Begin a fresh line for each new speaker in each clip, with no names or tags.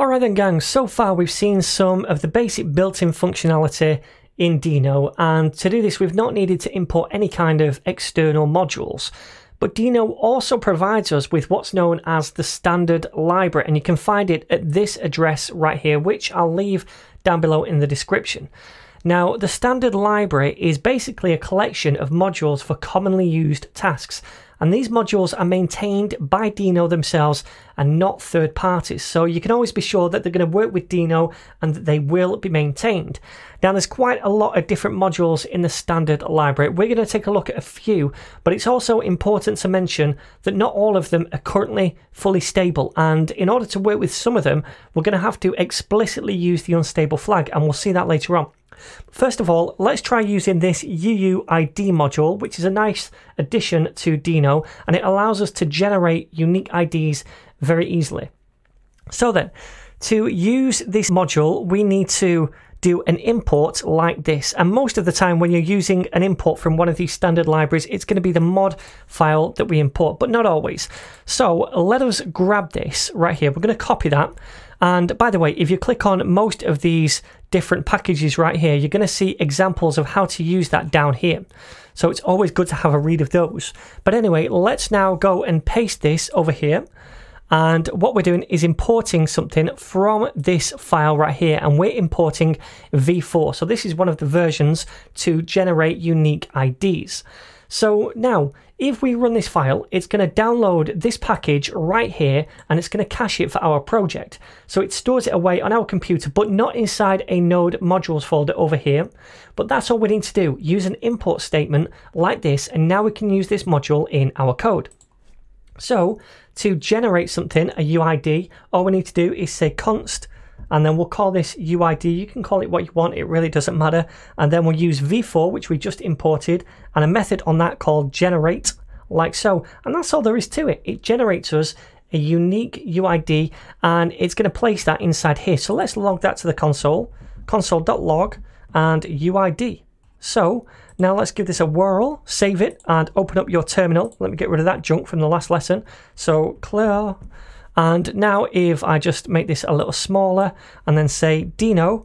Alright then gang, so far we've seen some of the basic built-in functionality in Deno and to do this we've not needed to import any kind of external modules. But Deno also provides us with what's known as the standard library and you can find it at this address right here which I'll leave down below in the description. Now, the standard library is basically a collection of modules for commonly used tasks and these modules are maintained by Deno themselves and not third parties. So you can always be sure that they're going to work with Deno and that they will be maintained. Now there's quite a lot of different modules in the standard library. We're going to take a look at a few, but it's also important to mention that not all of them are currently fully stable. And in order to work with some of them, we're going to have to explicitly use the unstable flag and we'll see that later on. First of all, let's try using this UUID module, which is a nice addition to Deno, and it allows us to generate unique IDs very easily. So then, to use this module, we need to do an import like this. And most of the time when you're using an import from one of these standard libraries, it's going to be the mod file that we import, but not always. So let us grab this right here. We're going to copy that and by the way, if you click on most of these different packages right here, you're going to see examples of how to use that down here. So it's always good to have a read of those. But anyway, let's now go and paste this over here. And what we're doing is importing something from this file right here, and we're importing v4. So this is one of the versions to generate unique IDs. So now, if we run this file, it's going to download this package right here and it's going to cache it for our project. So it stores it away on our computer, but not inside a node modules folder over here. But that's all we need to do. Use an import statement like this, and now we can use this module in our code. So to generate something, a UID, all we need to do is say const and then we'll call this UID. You can call it what you want, it really doesn't matter. And then we'll use v4, which we just imported, and a method on that called generate, like so. And that's all there is to it. It generates us a unique UID, and it's going to place that inside here. So let's log that to the console, console.log and UID. So now let's give this a whirl, save it, and open up your terminal. Let me get rid of that junk from the last lesson. So clear and now if I just make this a little smaller and then say deno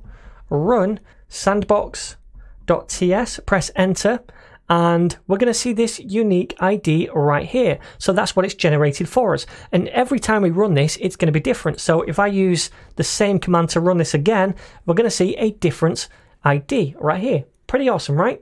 run sandbox.ts, press enter, and we're going to see this unique ID right here. So that's what it's generated for us. And every time we run this, it's going to be different. So if I use the same command to run this again, we're going to see a different ID right here. Pretty awesome, right?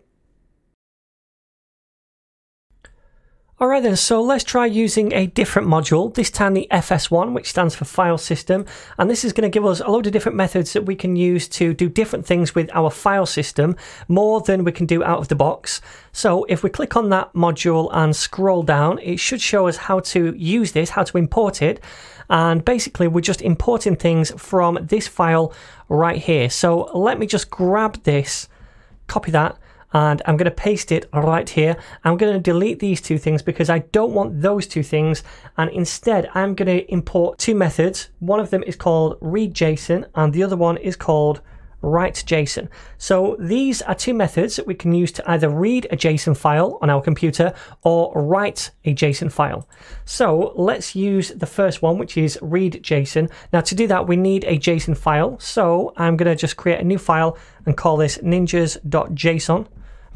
Alright then, so let's try using a different module, this time the FS1, which stands for File System, and this is going to give us a load of different methods that we can use to do different things with our file system, more than we can do out of the box. So if we click on that module and scroll down, it should show us how to use this, how to import it, and basically we're just importing things from this file right here. So let me just grab this, copy that, and I'm going to paste it right here. I'm going to delete these two things because I don't want those two things and instead I'm going to import two methods. One of them is called read.json and the other one is called write.json. So these are two methods that we can use to either read a JSON file on our computer or write a JSON file. So let's use the first one, which is read.json. Now to do that, we need a JSON file. So I'm going to just create a new file and call this ninjas.json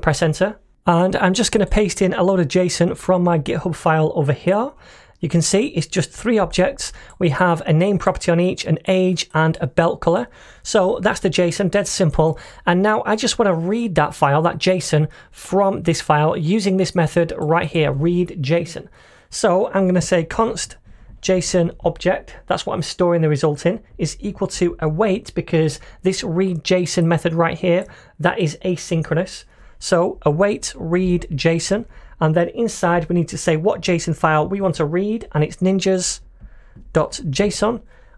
press enter. And I'm just going to paste in a load of JSON from my GitHub file over here. You can see it's just three objects. We have a name property on each, an age, and a belt color. So that's the JSON, dead simple. And now I just want to read that file, that JSON, from this file using this method right here, read JSON. So I'm going to say const JSON object, that's what I'm storing the result in, is equal to await because this read JSON method right here, that is asynchronous. So await read JSON, and then inside we need to say what JSON file we want to read, and it's ninjas.json,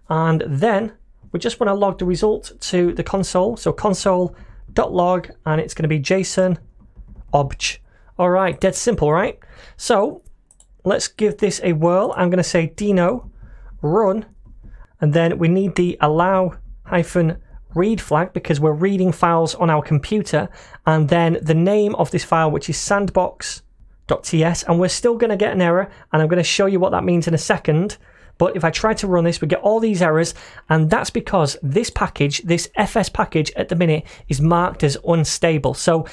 and then we just want to log the result to the console. So console.log, and it's going to be JSON obj. All right, dead simple, right? So let's give this a whirl. I'm going to say deno run, and then we need the allow hyphen read flag because we're reading files on our computer and then the name of this file which is sandbox.ts and we're still going to get an error and I'm going to show you what that means in a second But if I try to run this, we get all these errors, and that's because this package, this FS package at the minute, is marked as unstable. So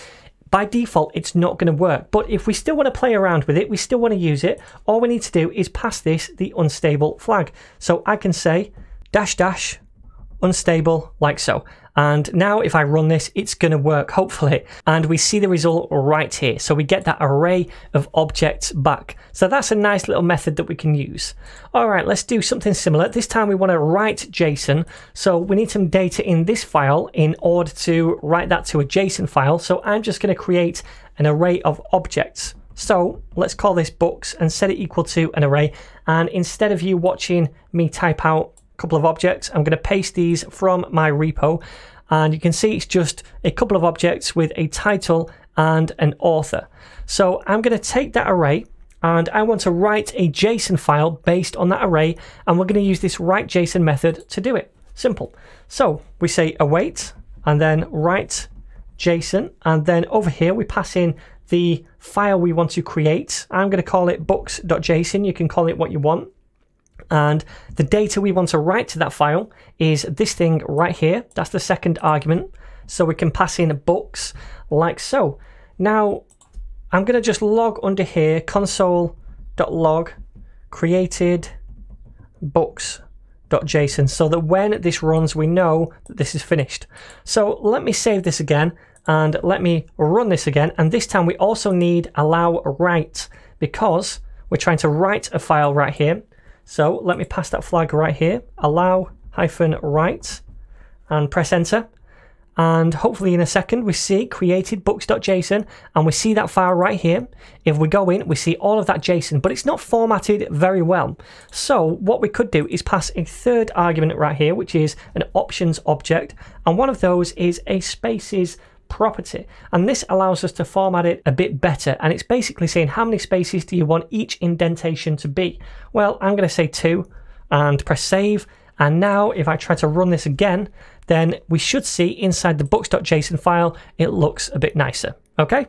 by default, it's not going to work. But if we still want to play around with it, we still want to use it, all we need to do is pass this the unstable flag. So I can say dash dash unstable like so. And now if I run this, it's going to work, hopefully. And we see the result right here. So we get that array of objects back. So that's a nice little method that we can use. All right, let's do something similar. This time we want to write JSON. So we need some data in this file in order to write that to a JSON file. So I'm just going to create an array of objects. So let's call this books and set it equal to an array. And instead of you watching me type out couple of objects. I'm going to paste these from my repo and you can see it's just a couple of objects with a title and an author. So I'm going to take that array and I want to write a JSON file based on that array and we're going to use this write JSON method to do it. Simple. So we say await and then write JSON and then over here we pass in the file we want to create. I'm going to call it books.json. You can call it what you want. And the data we want to write to that file is this thing right here. That's the second argument. So we can pass in books like so. Now, I'm going to just log under here console.log created books.json so that when this runs, we know that this is finished. So let me save this again and let me run this again. And this time we also need allow write because we're trying to write a file right here. So let me pass that flag right here, allow hyphen write and press enter. And hopefully in a second we see created books.json and we see that file right here. If we go in, we see all of that JSON, but it's not formatted very well. So what we could do is pass a third argument right here, which is an options object. And one of those is a spaces property. And this allows us to format it a bit better. And it's basically saying how many spaces do you want each indentation to be? Well, I'm going to say two and press save. And now if I try to run this again, then we should see inside the books.json file, it looks a bit nicer. Okay.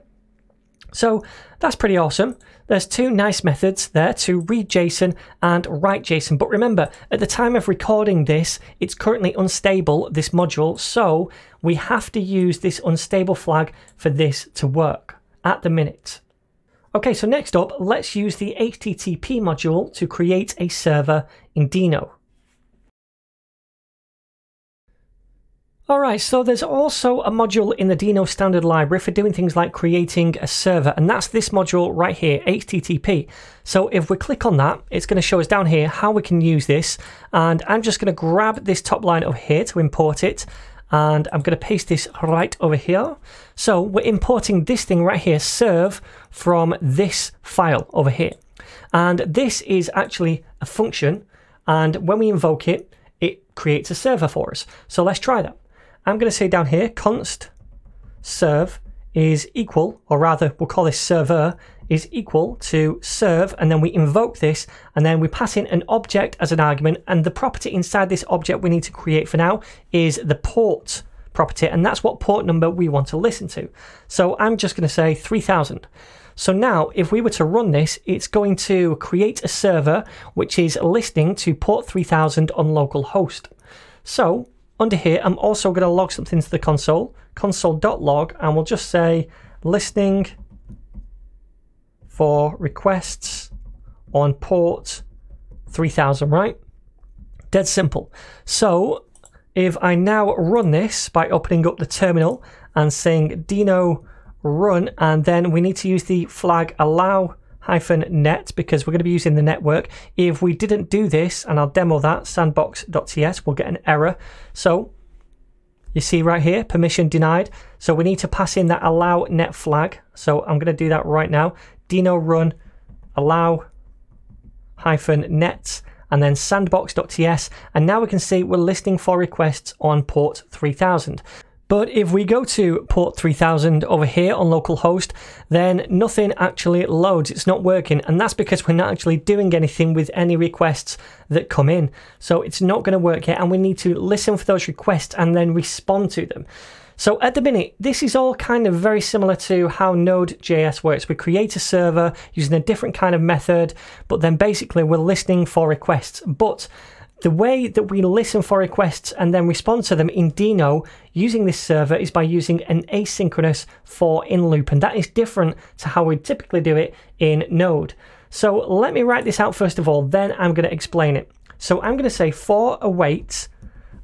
So that's pretty awesome. There's two nice methods there to read JSON and write JSON. But remember, at the time of recording this, it's currently unstable, this module. So we have to use this unstable flag for this to work at the minute. Okay, so next up, let's use the HTTP module to create a server in Deno. Alright, so there's also a module in the Deno standard library for doing things like creating a server, and that's this module right here, HTTP. So if we click on that, it's going to show us down here how we can use this, and I'm just going to grab this top line over here to import it, and I'm going to paste this right over here. So we're importing this thing right here, serve, from this file over here. And this is actually a function, and when we invoke it, it creates a server for us. So let's try that. I'm going to say down here const serve is equal, or rather we'll call this server, is equal to serve, and then we invoke this, and then we pass in an object as an argument, and the property inside this object we need to create for now is the port property, and that's what port number we want to listen to. So I'm just going to say 3000. So now, if we were to run this, it's going to create a server which is listening to port 3000 on localhost. So under here, I'm also going to log something to the console, console.log, and we'll just say listening for requests on port 3000, right? Dead simple. So if I now run this by opening up the terminal and saying deno run, and then we need to use the flag allow hyphen net because we're going to be using the network. If we didn't do this, and I'll demo that, sandbox.ts, we'll get an error. So you see right here, permission denied. So we need to pass in that allow net flag. So I'm going to do that right now. Deno run allow hyphen net and then sandbox.ts and now we can see we're listing for requests on port 3000. But if we go to port 3000 over here on localhost, then nothing actually loads. It's not working. And that's because we're not actually doing anything with any requests that come in. So it's not going to work yet. And we need to listen for those requests and then respond to them. So at the minute, this is all kind of very similar to how Node.js works. We create a server using a different kind of method, but then basically we're listening for requests. But the way that we listen for requests and then respond to them in Deno using this server is by using an asynchronous for in loop, and that is different to how we typically do it in Node. So let me write this out first of all, then I'm going to explain it. So I'm going to say for await,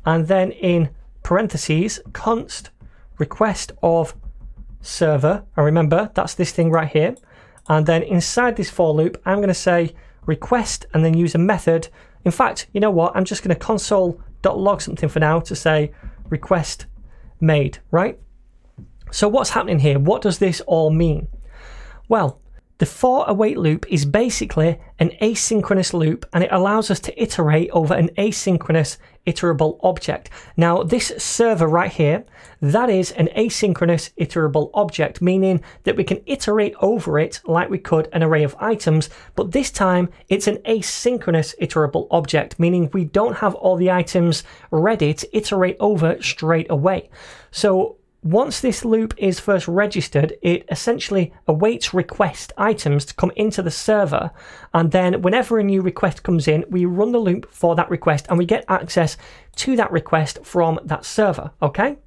and then in parentheses, const request of server. And remember, that's this thing right here. And then inside this for loop, I'm going to say request and then use a method in fact, you know what? I'm just going to console.log something for now to say request made, right? So what's happening here? What does this all mean? Well, the for await loop is basically an asynchronous loop and it allows us to iterate over an asynchronous iterable object. Now, this server right here, that is an asynchronous iterable object, meaning that we can iterate over it like we could an array of items, but this time it's an asynchronous iterable object, meaning we don't have all the items ready to iterate over straight away. So once this loop is first registered, it essentially awaits request items to come into the server. And then whenever a new request comes in, we run the loop for that request and we get access to that request from that server. Okay?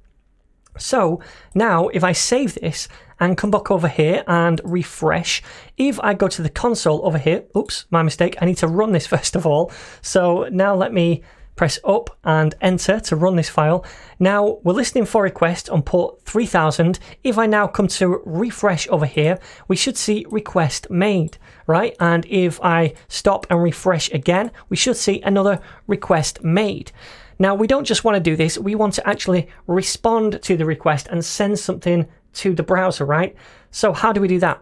So now if I save this and come back over here and refresh, if I go to the console over here, oops, my mistake, I need to run this first of all. So now let me press up and enter to run this file. Now we're listening for request on port 3000. If I now come to refresh over here, we should see request made, right? And if I stop and refresh again, we should see another request made. Now we don't just want to do this, we want to actually respond to the request and send something to the browser, right? So how do we do that?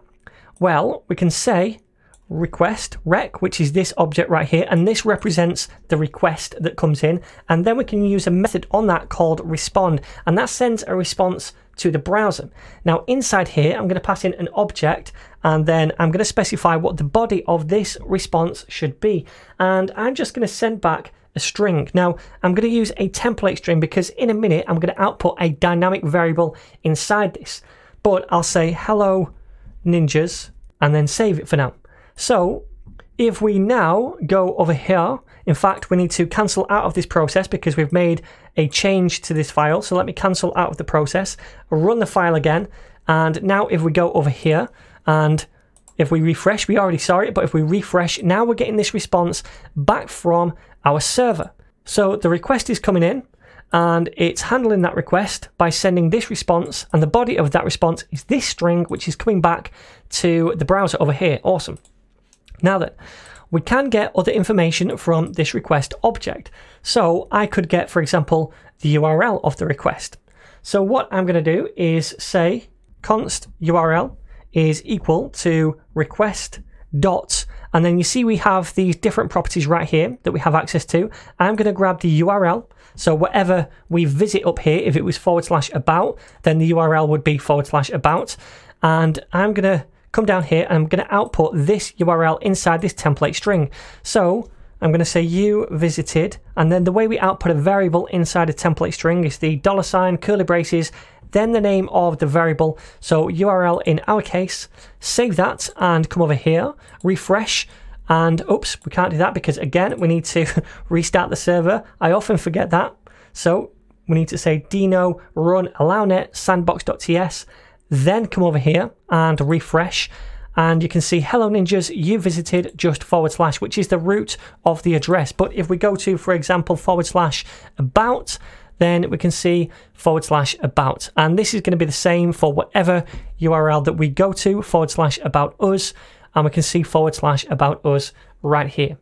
Well, we can say request rec, which is this object right here, and this represents the request that comes in. And then we can use a method on that called respond, and that sends a response to the browser. Now inside here, I'm going to pass in an object and then I'm going to specify what the body of this response should be. And I'm just going to send back a string. Now I'm going to use a template string because in a minute I'm going to output a dynamic variable inside this. But I'll say hello ninjas and then save it for now. So if we now go over here, in fact, we need to cancel out of this process because we've made a change to this file. So let me cancel out of the process, run the file again. And now if we go over here and if we refresh, we already saw it, but if we refresh, now we're getting this response back from our server. So the request is coming in and it's handling that request by sending this response and the body of that response is this string which is coming back to the browser over here. Awesome. Now that we can get other information from this request object. So I could get, for example, the URL of the request. So what I'm going to do is say const URL is equal to request dot and then you see we have these different properties right here that we have access to. I'm going to grab the URL. So whatever we visit up here, if it was forward slash about, then the URL would be forward slash about. And I'm going to come down here and I'm going to output this URL inside this template string. So I'm going to say you visited, and then the way we output a variable inside a template string is the dollar sign, curly braces, then the name of the variable. So URL in our case, save that and come over here, refresh, and oops, we can't do that because again, we need to restart the server. I often forget that. So we need to say deno run allownet sandbox.ts then come over here and refresh. And you can see hello ninjas you visited just forward slash which is the root of the address. But if we go to for example forward slash about then we can see forward slash about. And this is going to be the same for whatever url that we go to forward slash about us. And we can see forward slash about us right here.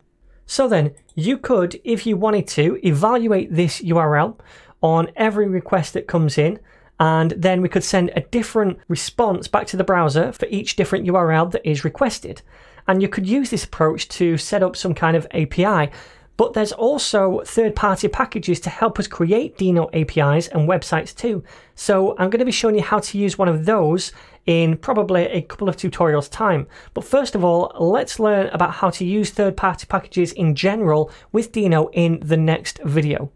So then you could if you wanted to evaluate this url on every request that comes in and then we could send a different response back to the browser for each different URL that is requested. And you could use this approach to set up some kind of API. But there's also third party packages to help us create Deno APIs and websites too. So I'm going to be showing you how to use one of those in probably a couple of tutorials time. But first of all, let's learn about how to use third party packages in general with Deno in the next video.